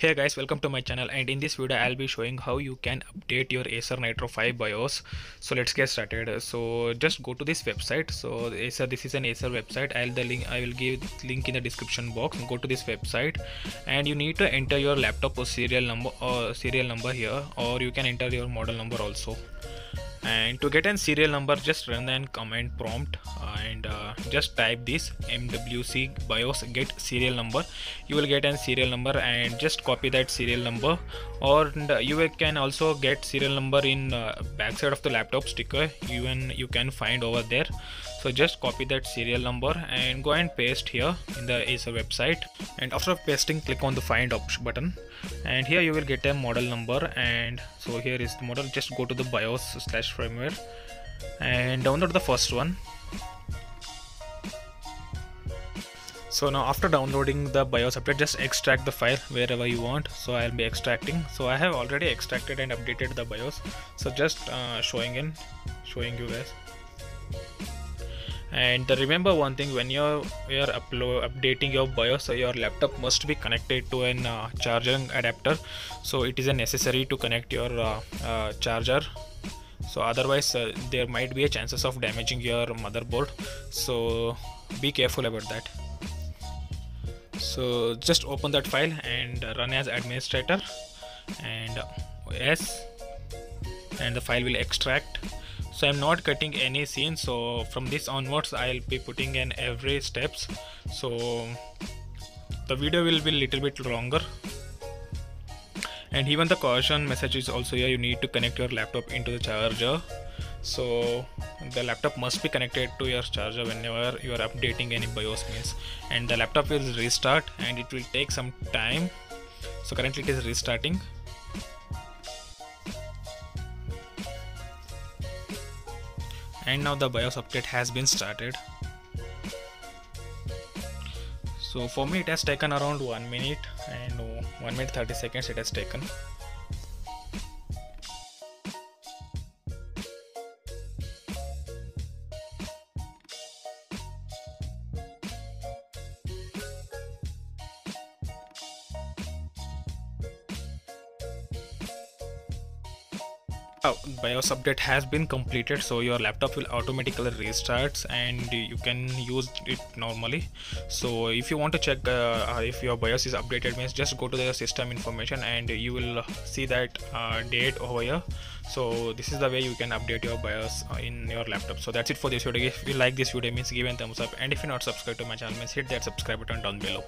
Hey guys, welcome to my channel and in this video I'll be showing how you can update your Acer Nitro 5 BIOS. So let's get started. So just go to this website. So Acer, this is an Acer website. I'll the link I will give link in the description box. Go to this website and you need to enter your laptop or serial number or serial number here or you can enter your model number also and to get a serial number just run an command prompt. And uh, just type this mwc bios get serial number. You will get a serial number and just copy that serial number. Or you can also get serial number in uh, backside of the laptop sticker. Even you can find over there so just copy that serial number and go and paste here in the Acer website. And after pasting click on the find option button. And here you will get a model number. And so here is the model. Just go to the BIOS slash firmware and download the first one. So now after downloading the BIOS update just extract the file wherever you want. So I'll be extracting. So I have already extracted and updated the BIOS. So just uh, showing in showing you guys and remember one thing when you're upload, updating your BIOS your laptop must be connected to an uh, charging adapter. So it is necessary to connect your uh, uh, charger. So otherwise uh, there might be a chances of damaging your motherboard. So be careful about that. So just open that file and run as administrator. And yes. And the file will extract so i'm not cutting any scene. So from this onwards i'll be putting in every steps. So the video will be little bit longer. And even the caution message is also here. You need to connect your laptop into the charger. So the laptop must be connected to your charger whenever you are updating any BIOS means. And the laptop will restart and it will take some time. So currently it is restarting and now the BIOS update has been started. So for me it has taken around 1 minute and 1 minute 30 seconds it has taken Oh, BIOS update has been completed so your laptop will automatically restart and you can use it normally. So if you want to check uh, if your BIOS is updated means just go to the system information and you will see that uh, date over here. So this is the way you can update your BIOS uh, in your laptop. So that's it for this video. If you like this video means give a thumbs up. And if you're not subscribed to my channel means hit that subscribe button down below